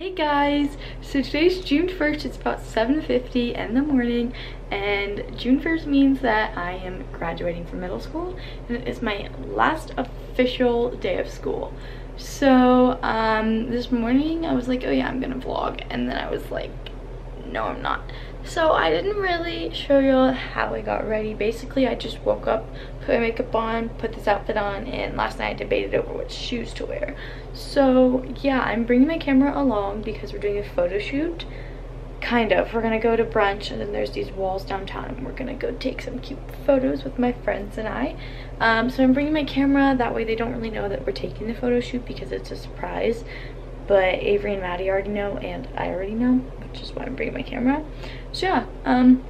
Hey guys, so today's June 1st, it's about 7.50 in the morning and June 1st means that I am graduating from middle school and it is my last official day of school. So um, this morning I was like, oh yeah, I'm gonna vlog and then I was like, no I'm not. So I didn't really show y'all how I got ready. Basically, I just woke up, put my makeup on, put this outfit on, and last night I debated over what shoes to wear. So yeah, I'm bringing my camera along because we're doing a photo shoot. Kind of. We're gonna go to brunch and then there's these walls downtown and we're gonna go take some cute photos with my friends and I. Um, so I'm bringing my camera, that way they don't really know that we're taking the photo shoot because it's a surprise. But Avery and Maddie already know and I already know, which is why I'm bringing my camera. So yeah, um,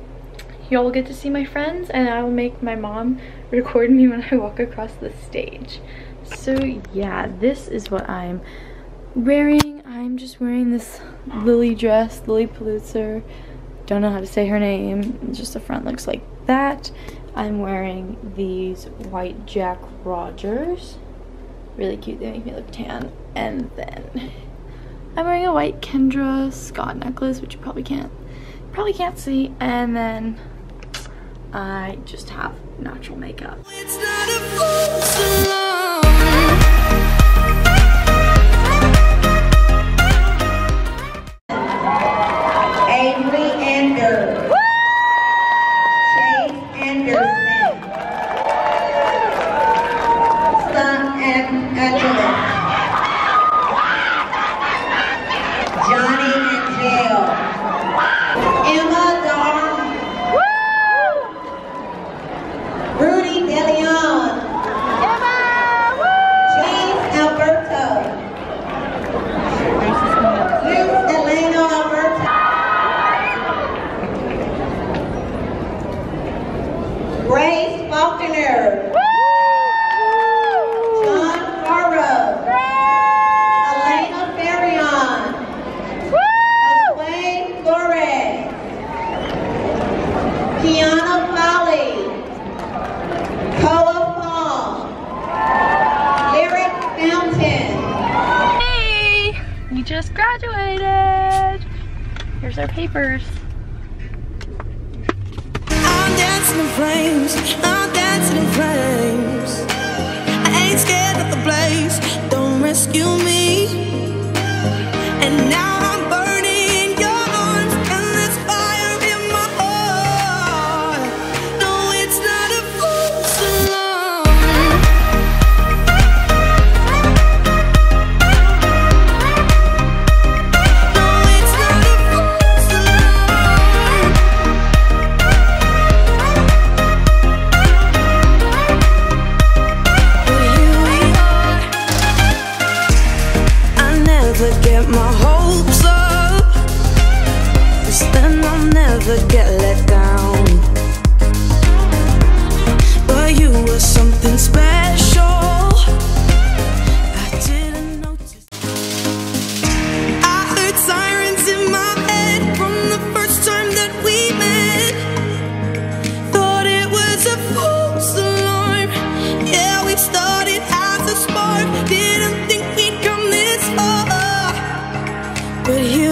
y'all will get to see my friends and I will make my mom record me when I walk across the stage. So yeah, this is what I'm wearing. I'm just wearing this Lilly dress, Lilly Pulitzer. Don't know how to say her name. Just the front looks like that. I'm wearing these white Jack Rogers. Really cute, they make me look tan. And then I'm wearing a white Kendra Scott necklace, which you probably can't probably can't see. And then I just have natural makeup. Just graduated. Here's our papers. I'm dancing in flames. I'm dancing in flames. Never get my hopes up. Cause then I'll never get let down. But you